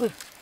Ooh.